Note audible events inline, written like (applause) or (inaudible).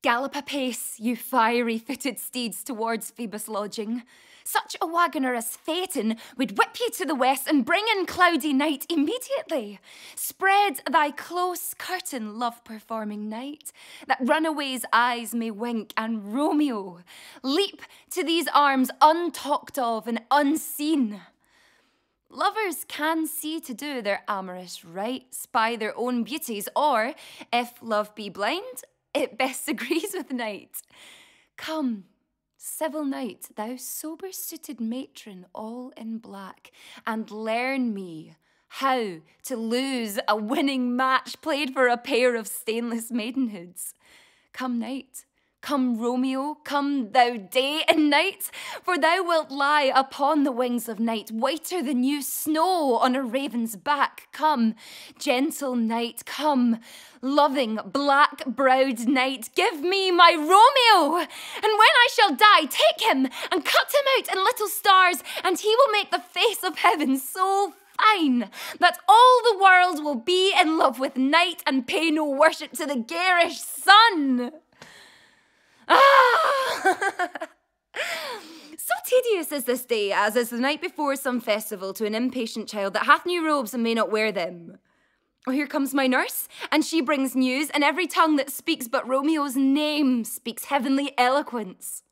Gallop apace, you fiery footed steeds, towards Phoebus' lodging. Such a wagoner as Phaeton would whip you to the west and bring in cloudy night immediately. Spread thy close curtain, love performing night, that runaways' eyes may wink, and Romeo leap to these arms untalked of and unseen. Lovers can see to do their amorous rites by their own beauties, or, if love be blind, it best (laughs) agrees with night. Come, civil night, thou sober suited matron, all in black, and learn me how to lose a winning match played for a pair of stainless maidenhoods. Come, night, Come, Romeo, come thou day and night, for thou wilt lie upon the wings of night, whiter than new snow on a raven's back. Come, gentle night, come, loving black browed night, give me my Romeo! And when I shall die, take him and cut him out in little stars, and he will make the face of heaven so fine that all the world will be in love with night and pay no worship to the garish sun. Ah! (laughs) so tedious is this day, as is the night before some festival to an impatient child that hath new robes and may not wear them. Oh, here comes my nurse, and she brings news, and every tongue that speaks but Romeo's name speaks heavenly eloquence.